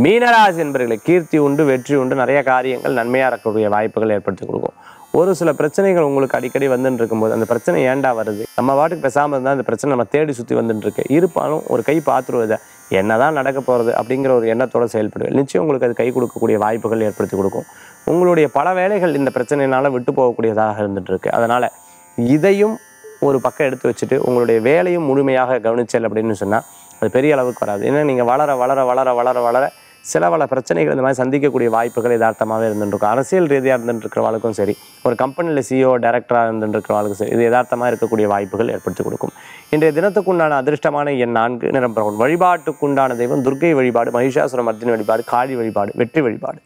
மீனராசி என்பர்களை கீர்த்தி உண்டு வெற்றி உண்டு நிறைய காரியங்கள் நன்மையாக இருக்கக்கூடிய வாய்ப்புகள் ஏற்படுத்தி கொடுக்கும். ஒரு சில பிரச்சனைகள் உங்களுக்கு அடிக்கடி வந்துட்டு இருக்கும்போது அந்த பிரச்சனை ஏன்டா வருது? நம்ம பாட்டுக்கு பேசாமல் இருந்தால் அந்த பிரச்சனை நம்ம தேடி சுற்றி வந்துட்டு இருக்கு இருப்பாலும் ஒரு கை பார்த்துருவதை என்னதான் நடக்க போகிறது அப்படிங்கிற ஒரு எண்ணத்தோட செயல்படுவேன் நிச்சயம் உங்களுக்கு அது கை கொடுக்கக்கூடிய வாய்ப்புகள் ஏற்படுத்தி கொடுக்கும். உங்களுடைய பல வேலைகள் இந்த பிரச்சனையினால விட்டு போகக்கூடியதாக இருந்துட்டு இருக்கு அதனால் இதையும் ஒரு பக்கம் எடுத்து வச்சுட்டு உங்களுடைய வேலையும் முழுமையாக கவனிச்சல் அப்படின்னு சொன்னால் அது பெரிய அளவுக்கு வராது. ஏன்னா நீங்கள் வளர வளர வளர வளர வளர சில பல பிரச்சனைகள் இந்த மாதிரி சந்திக்கக்கூடிய வாய்ப்புகள் யதார்த்தமாகவே இருந்துருக்கும். அரசியல் ரீதியாக இருந்துட்டு சரி ஒரு கம்பெனியில் சிஓ டேரக்டராக இருந்துட்டு இருக்கிறவாளுக்கும் சரி இது யதார்த்தமாக இருக்கக்கூடிய வாய்ப்புகள் ஏற்படுத்தி கொடுக்கும். இன்றைய தினத்துக்குண்டான அதிர்ஷ்டமான என் நான்கு நிறம் வழிபாட்டுக்குண்டான தெய்வம் துர்க்கை வழிபாடு மகிஷாசுரம் மர்த்தினி வழிபாடு காளி வழிபாடு வெற்றி வழிபாடு.